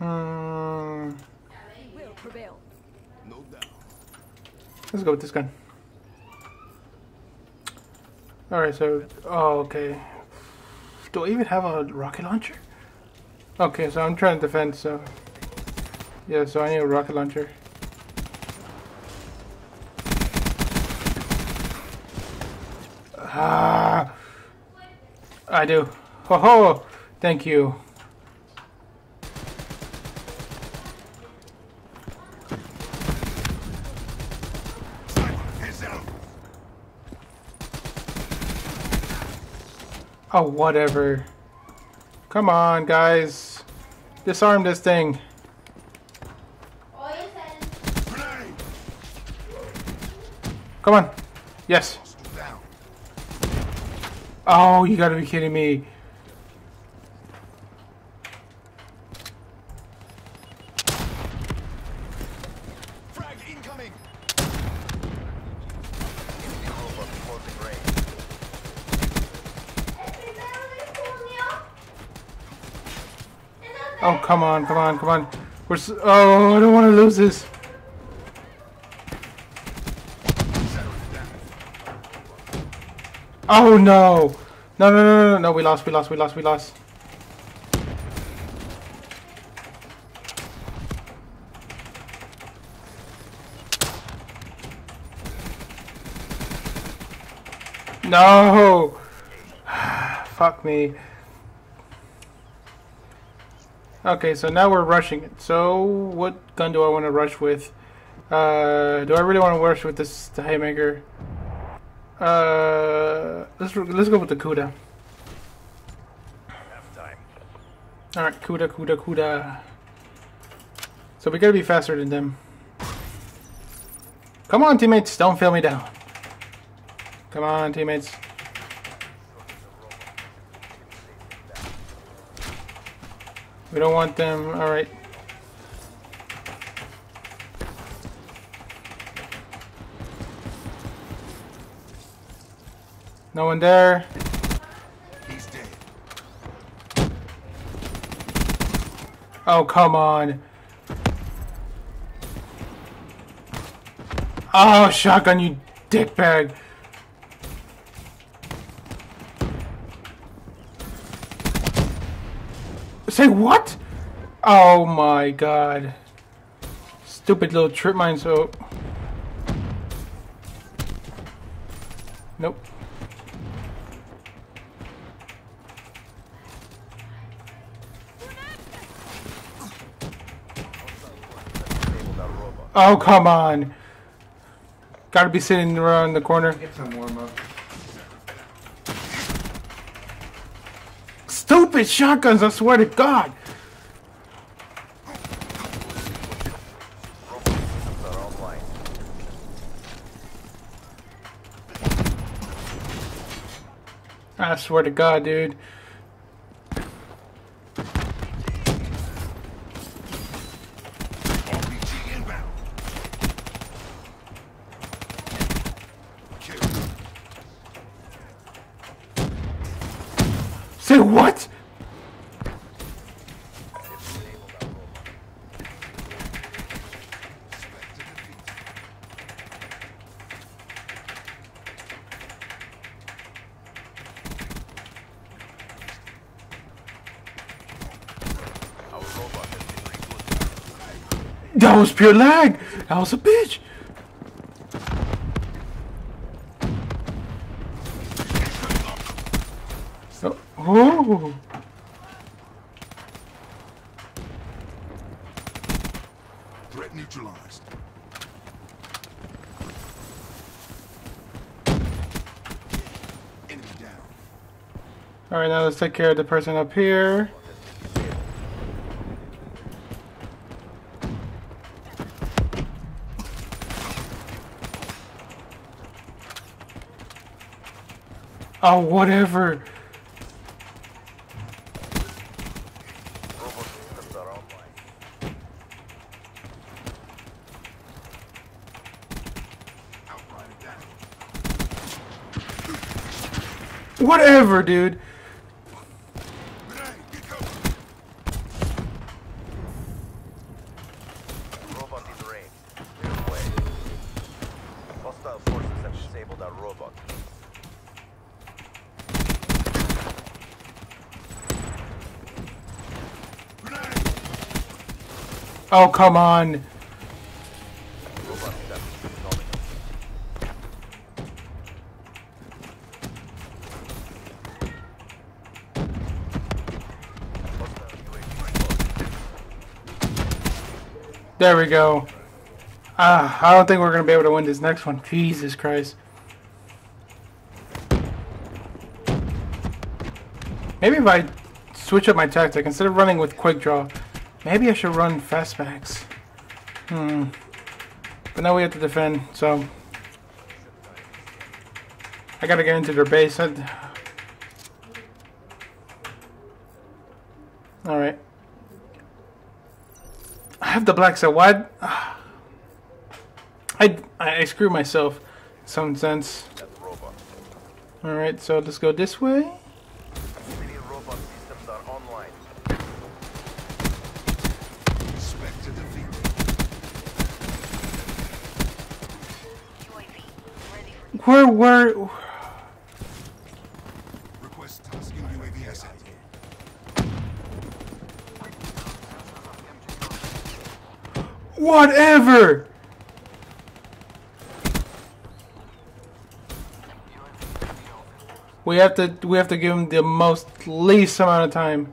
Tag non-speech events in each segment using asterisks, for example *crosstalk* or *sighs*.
Doubt. Let's go with this gun. Alright, so. Oh, okay. Do I even have a rocket launcher? Okay, so I'm trying to defend, so. Yeah, so I need a rocket launcher. Ah! I do. Ho ho! Thank you. Oh, whatever. Come on, guys. Disarm this thing. Come on. Yes. Oh, you gotta be kidding me. Oh, come on, come on, come on. We're s oh, I don't want to lose this. Oh. No, no, no, no, no, no, we lost, we lost, we lost, we lost. No! *sighs* Fuck me. Okay, so now we're rushing it. So, what gun do I want to rush with? Uh, do I really want to rush with this the haymaker? Uh, let's let's go with the Kuda. All right, Kuda, Kuda, Kuda. So we gotta be faster than them. Come on, teammates, don't fail me down. Come on, teammates. We don't want them. All right. No one there. He's dead. Oh, come on. Oh, shotgun, you dickbag. Say what? Oh my god. Stupid little trip mine, so. Nope. Oh, come on. Gotta be sitting around the corner. Get some warm up. Stupid shotguns, I swear to God. I swear to God, dude. RPG inbound. Kill. Say what? That was pure lag. That was a bitch. Oh. oh. Threat neutralized. Enemy down. All right, now let's take care of the person up here. Oh, whatever. Whatever, dude. Oh, come on. There we go. Ah, I don't think we're gonna be able to win this next one. Jesus Christ. Maybe if I switch up my tactic, instead of running with quick draw, maybe I should run fastbacks. Hmm. But now we have to defend, so I gotta get into their base. I'd... All right. I have the black set. Why? *sighs* I, I screwed myself in some sense. All right, so let's go this way. Where where? Request tasking UAV asset. Whatever. We have to we have to give him the most least amount of time.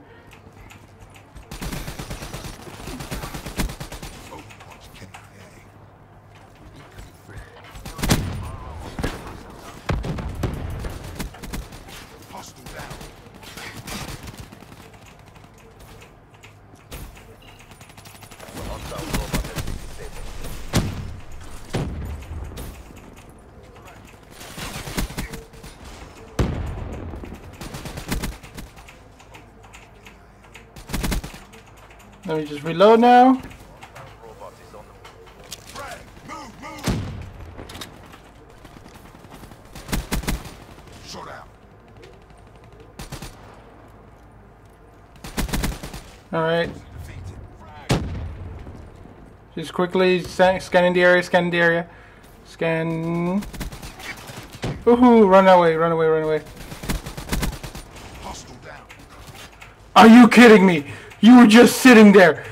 Let me just reload now. Robot is on the Frag! Move, move! Shot out. All right, just quickly scanning the area, scanning the area, scan. Woohoo! Run away! Run away! Run away! Are you kidding me? You were just sitting there.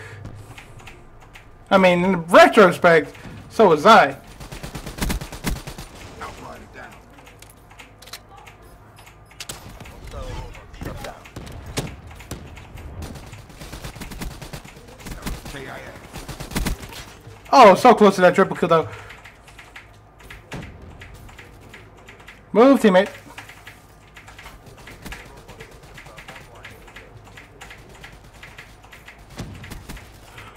I mean, in retrospect, so was I. Oh, so close to that triple kill though. Move, teammate.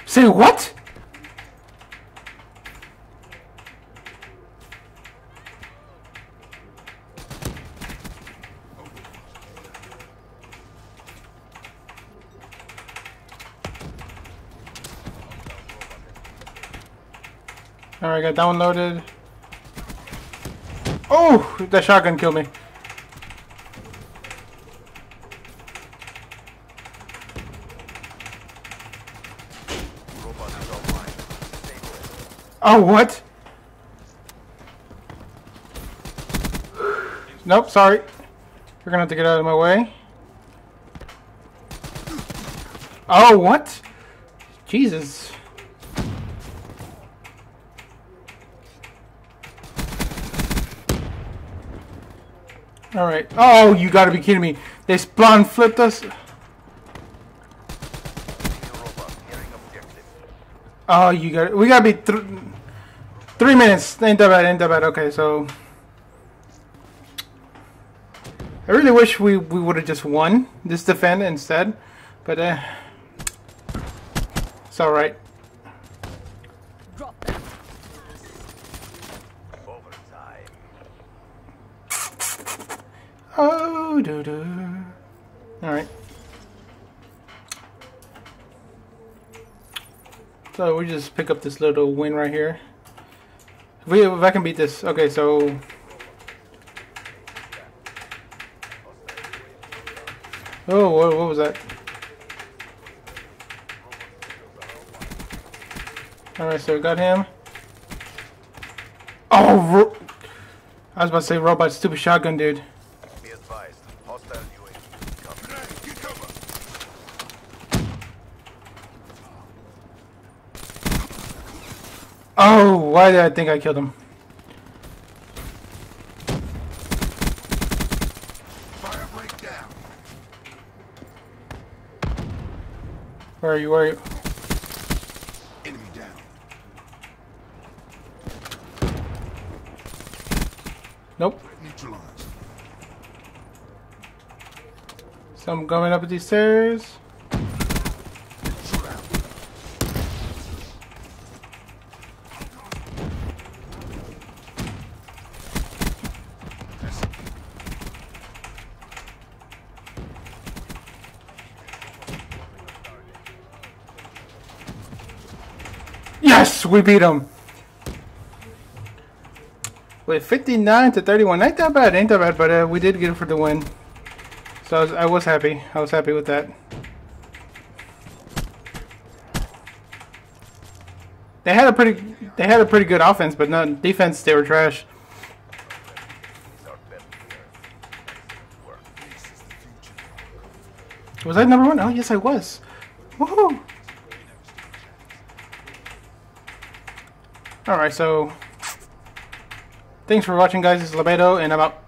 Say what? Alright, got downloaded. Oh, that shotgun killed me. Robot is online. Disable it. Oh, what? Nope, sorry. You're gonna have to get out of my way. Oh, what? Jesus. Alright. Oh, you gotta be kidding me. They spawn flipped us. Oh, you got We gotta be th three minutes. Ain't that bad. Ain't that bad. Okay, so I really wish we we would have just won this defend instead, but uh, it's all right. drop Oh, doo doo. All right. So we just pick up this little win right here. If, we, if I can beat this, okay. So Oh, what, what was that? Alright, so we got him. Oh, I was about to say robot, stupid shotgun dude. Be advised. Hostile UAV incoming. Grenade, get cover. Oh, why did I think I killed him? Firebreak down. Where are you? Where are you? Enemy down. Nope. Neutralized. So I'm going up these stairs. Shoot out. Yes, we beat them With 59 to 31, ain't that bad, ain't that bad, but uh, we did get it for the win. So I was, I was happy. I was happy with that. They had a pretty, they had a pretty good offense, but not defense. They were trash. Was I number one? Oh yes, I was. Woohoo! All right, so thanks for watching, guys. This is Labeto, and I'm out.